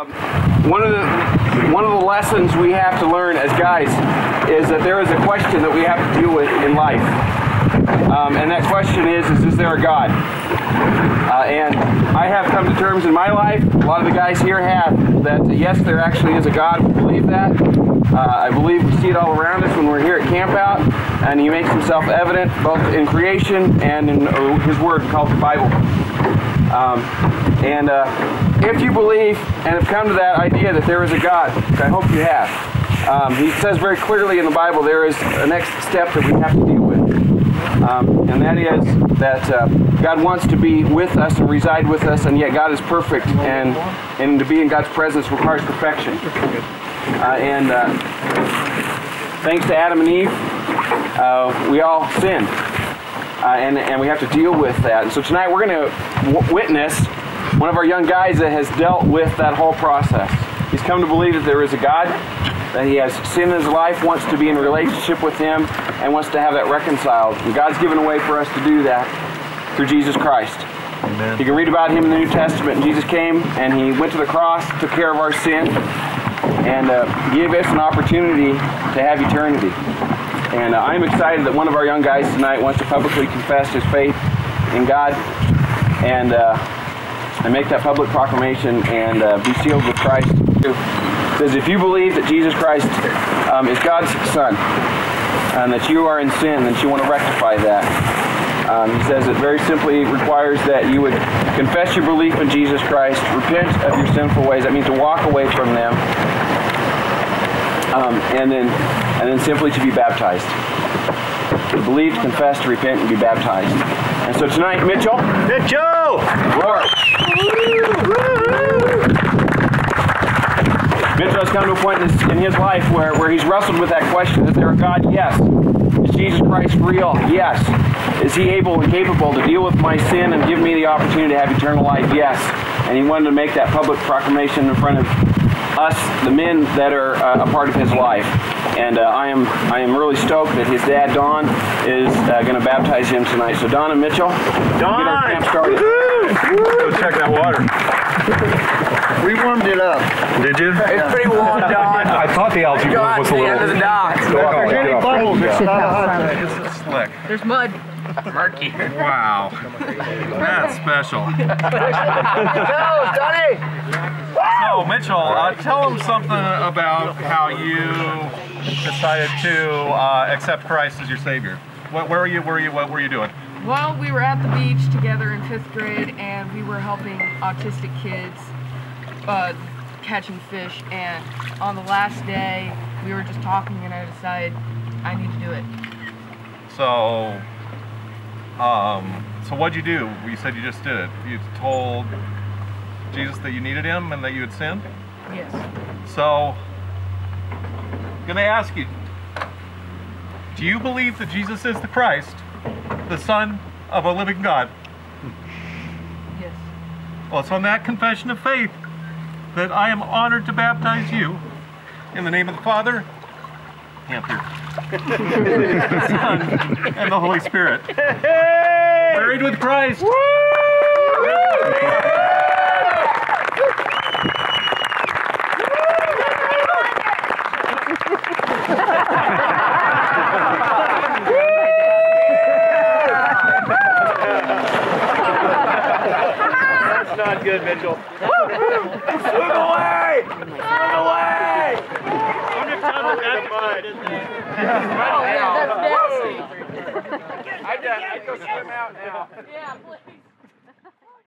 One of the one of the lessons we have to learn as guys is that there is a question that we have to deal with in life, um, and that question is: Is, is there a God? Uh, and I have come to terms in my life. A lot of the guys here have that. Yes, there actually is a God. We believe that. Uh, I believe we see it all around us when we're here at camp out, and He makes Himself evident both in creation and in uh, His Word called the Bible. Um, and uh, if you believe and have come to that idea that there is a God, which I hope you have, um, he says very clearly in the Bible there is a next step that we have to deal with. Um, and that is that uh, God wants to be with us and reside with us, and yet God is perfect, and, and to be in God's presence requires perfection. Uh, and uh, thanks to Adam and Eve, uh, we all sinned. Uh, and, and we have to deal with that. And so tonight we're going to witness one of our young guys that has dealt with that whole process. He's come to believe that there is a God, that he has sin in his life, wants to be in relationship with him, and wants to have that reconciled. And God's given a way for us to do that through Jesus Christ. Amen. You can read about him in the New Testament. Jesus came and he went to the cross, took care of our sin, and uh, gave us an opportunity to have eternity. And uh, I'm excited that one of our young guys tonight wants to publicly confess his faith in God and, uh, and make that public proclamation and uh, be sealed with Christ. It says, if you believe that Jesus Christ um, is God's Son and that you are in sin, that you want to rectify that. Um, he says it very simply requires that you would confess your belief in Jesus Christ, repent of your sinful ways. That means to walk away from them, um, and then and then simply to be baptized. To believe, to confess, to repent, and be baptized. And so tonight, Mitchell, Mitchell! roar. Mitchell has come to a point in his, in his life where, where he's wrestled with that question: Is there a God? Yes. Is Jesus Christ real? Yes. Is he able and capable to deal with my sin and give me the opportunity to have eternal life? Yes. And he wanted to make that public proclamation in front of us, the men that are uh, a part of his life. And uh, I am I am really stoked that his dad Don is uh, going to baptize him tonight. So Don and Mitchell, get our camp started. Go check that water. We warmed it up. Did you? It's pretty warm, Don. I thought the algae Go out was to a the little. end of the dock. There's any bubbles, it's not a hot day. This is slick. There's mud. Murky. Wow. That's special. Go, Donnie! So, Mitchell, uh, tell them something about how you decided to uh, accept Christ as your Savior. What, where were you? Where were you? What were you doing? Well, we were at the beach together in fifth grade, and we were helping autistic kids uh, catching fish. And on the last day, we were just talking, and I decided I need to do it. So, um, so what'd you do? You said you just did it. You told Jesus that you needed Him and that you had sinned. Yes. So, I'm gonna ask you: Do you believe that Jesus is the Christ, the Son of a living God? Yes. Well, it's on that confession of faith that I am honored to baptize you in the name of the Father, hand the Son, and the Holy Spirit. Buried with Christ. That's not good, Mitchell. Swim away! Swim away! Oh, yeah, that's nasty. I'd go swim out now. Yeah, please.